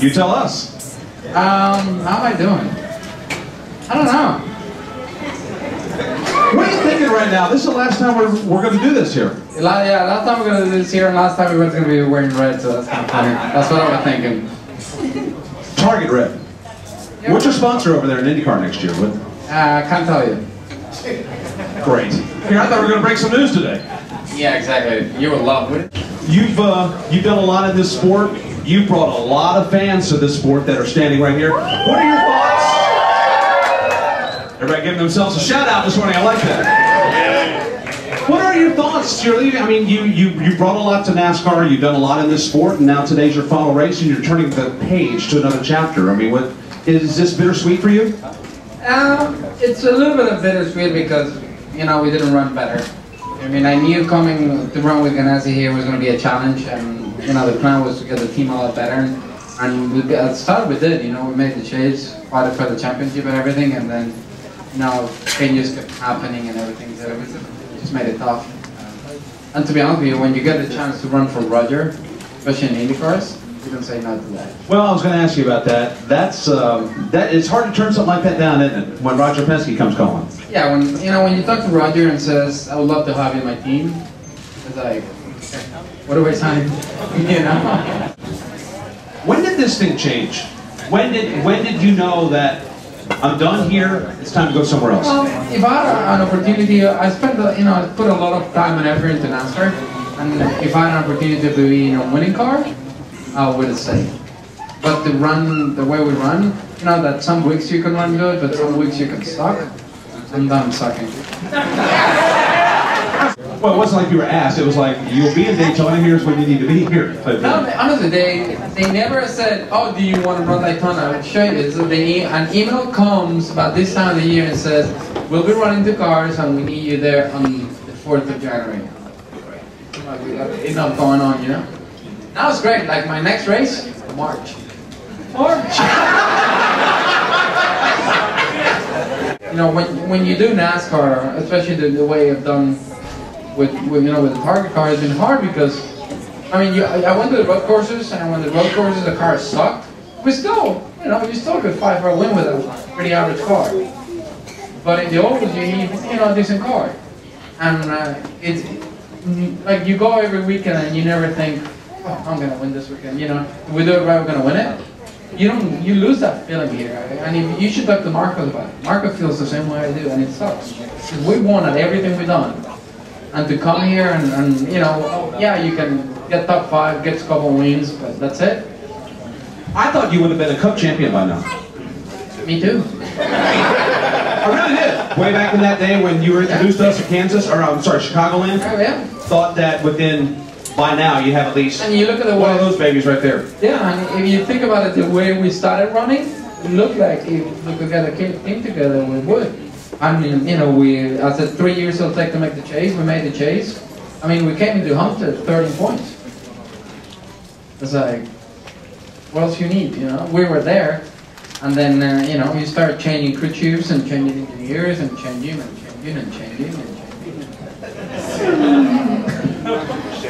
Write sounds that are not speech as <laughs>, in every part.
You tell us. Um, how am I doing? I don't know. What are you thinking right now? This is the last time we're, we're going to do this here. La- Yeah, last time we are gonna do this here, and last time we were gonna be wearing red, so that's kind of funny. That's what I was thinking. Target Red. What's your sponsor over there in IndyCar next year? What? Uh, can't tell you. Great. Here, I thought we were going to break some news today. Yeah, exactly. You will love it. You've uh, you've done a lot in this sport. You've brought a lot of fans to this sport that are standing right here. What are your thoughts? Everybody giving themselves a shout out this morning. I like that. What are your thoughts? You're leaving. I mean, you you you brought a lot to NASCAR. You've done a lot in this sport, and now today's your final race, and you're turning the page to another chapter. I mean, what is this bittersweet for you? Um, it's a little bit of bittersweet because, you know, we didn't run better. I mean, I knew coming to run with Ganassi here was going to be a challenge, and, you know, the plan was to get the team a lot better. And we, at the uh, start we did, you know, we made the chase, fought for the championship and everything, and then, you know, changes kept happening and everything, so it just made it tough. And to be honest with you, when you get the chance to run for Roger, especially in IndyCars, you don't say no to that. Well, I was going to ask you about that. That's um, that. It's hard to turn something like that down, isn't it? When Roger Penske comes calling. Yeah, when you know when you talk to Roger and says, "I would love to have you in my team," it's like, what do I sign? you know? When did this thing change? When did when did you know that I'm done here? It's time to go somewhere else. Well, if I had an opportunity, I spent you know I put a lot of time and effort into NASCAR, and if I had an opportunity to be in a winning car, Oh, I would have stayed. But to run the way we run, you know that some weeks you can run good, but some weeks you can suck. I'm done sucking. Well, it wasn't like you were asked. It was like you'll be in Daytona. Here's when you need to be here. No, honestly, they they never said, "Oh, do you want to run Daytona?" I'll show you. So they, an email comes about this time of the year and says, "We'll be running two cars, and we need you there on the fourth of January." I'm like, we got enough going on, you know. Now it's great. Like my next race, March. March. <laughs> you know, when when you do NASCAR, especially the, the way I've done with, with you know with the target car, it's been hard because I mean, you, I I went to the road courses, and when the road courses the car sucked, we still, you know, you still could fight for a win with a pretty average car. But in the ovals, you need, you know, a decent car, and uh, it's like you go every weekend and you never think, oh, I'm gonna win this weekend. You know, if we do it right, we're gonna win it. You don't, you lose that feeling here, I mean, you should talk to Marco about it. Marco feels the same way I do, and it sucks. we won at everything we've done and to come here and, and you know, yeah, you can get top five, get a couple wins, but that's it. I thought you would have been a Cup champion by now. Me too. I really did. Way back in that day when you were introduced to us in Kansas, or I'm sorry, Chicagoland, Oh, yeah. thought that within by now you have at least And you look at the one of those babies right there. yeah, and if you think about it, the way we started running, it looked like if we could get a kid team together, we would. I mean, you know, we, I said three years it'll take to make the chase, we made the chase. I mean, we came into Hunter 13 points. It's like, what else you need, you know? We were there, and then, uh, you know, you start changing crew chiefs and changing engineers and changing and changing and changing and changing.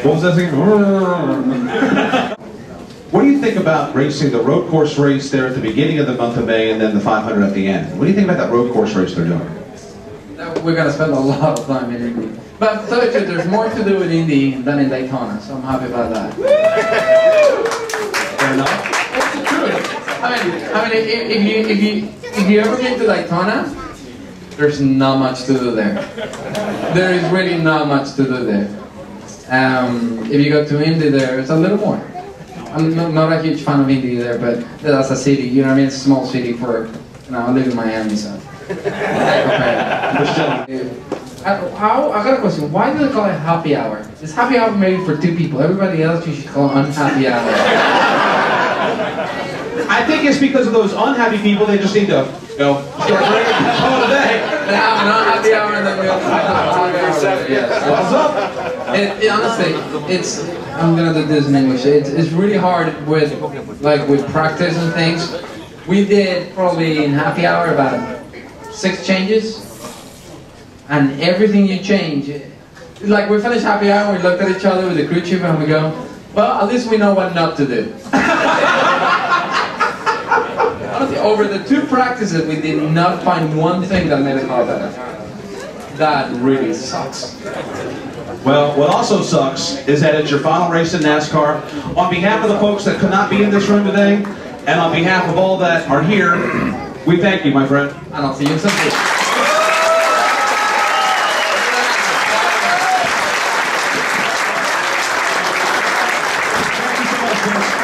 What was that thing? what do you think about racing the road course race there at the beginning of the month of May and then the 500 at the end? What do you think about that road course race they're doing? We're gonna spend a lot of time in Indy. But to tell you there's more to do in Indy than in Daytona, so I'm happy about that. Fair enough. That's the truth. I mean, I mean, if, if you if you if you ever get to Daytona, there's not much to do there. There is really not much to do there. Um, if you go to Indy, there, it's a little more. I'm not, not a huge fan of Indy there, but that's a city. You know what I mean? It's a small city for. You know, I live in Miami, so. Okay. <laughs> I, I, I got a question. Why do they call it happy hour? It's happy hour maybe for two people. Everybody else you should call it unhappy hour. I think it's because of those unhappy people. They just need to go <laughs> start drinking and call it a day. They have an unhappy hour and then we have happy hour. What's up? Honestly, it's. I'm gonna do this in English. It's, it's really hard with like with practice and things. We did probably in happy hour about six changes, and everything you change. Like we finish happy hour, we looked at each other with the crew chief, and we go, "Well, at least we know what not to do." <laughs> over the two practices, we did not find one thing that made the car better. That really sucks. Well, what also sucks is that it's your final race in NASCAR. On behalf of the folks that could not be in this room today, and on behalf of all that are here, we thank you, my friend. And I'll see you in September. Thank you so much,